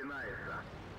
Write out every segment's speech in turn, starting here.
начинается.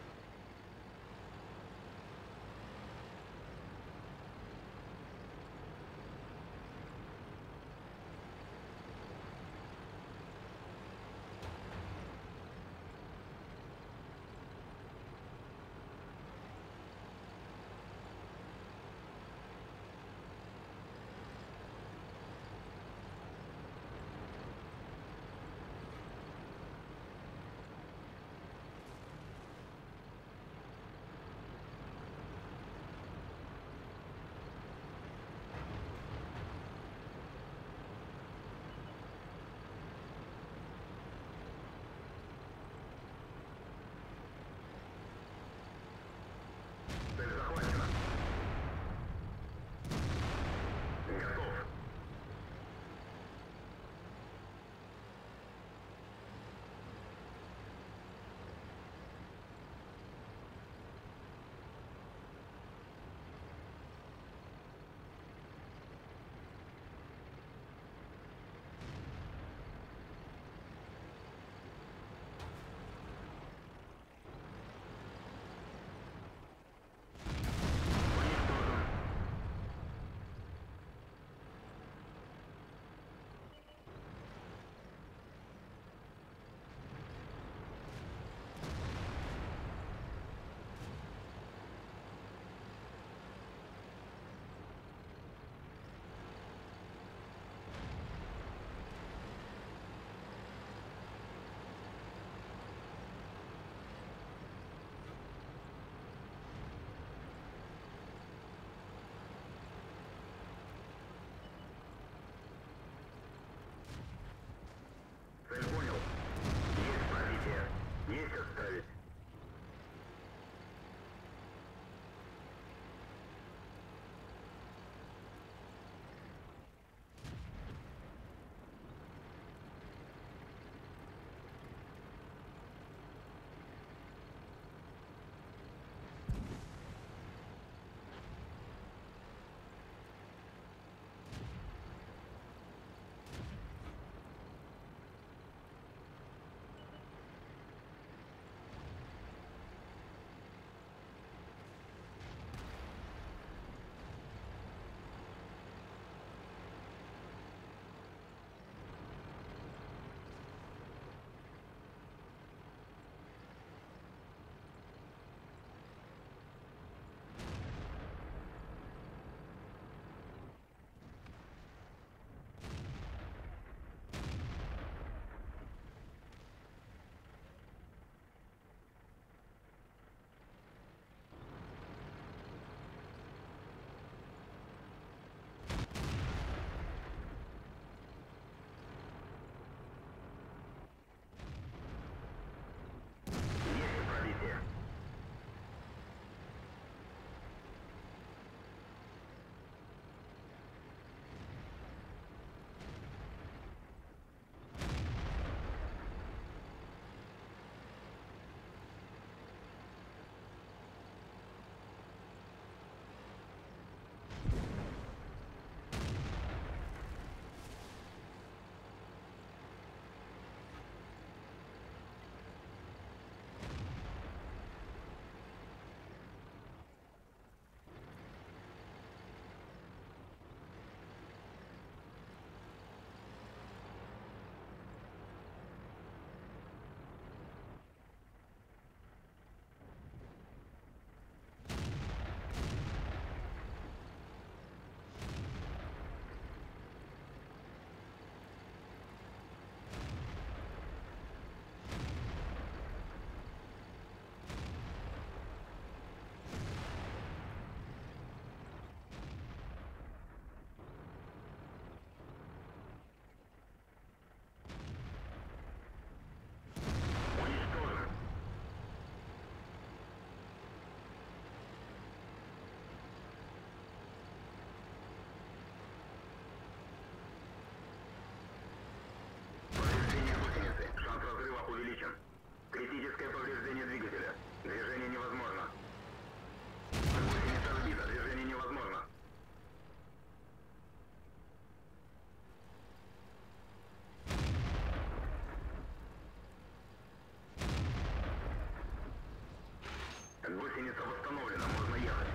Гусеница восстановлена, можно ехать.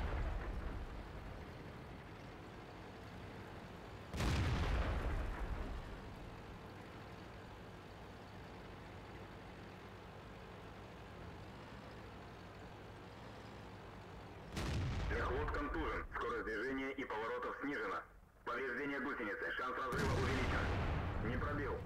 Верхвод контужен, скорость движения и поворотов снижена. Повреждение гусеницы, шанс разрыва увеличен. Не пробил.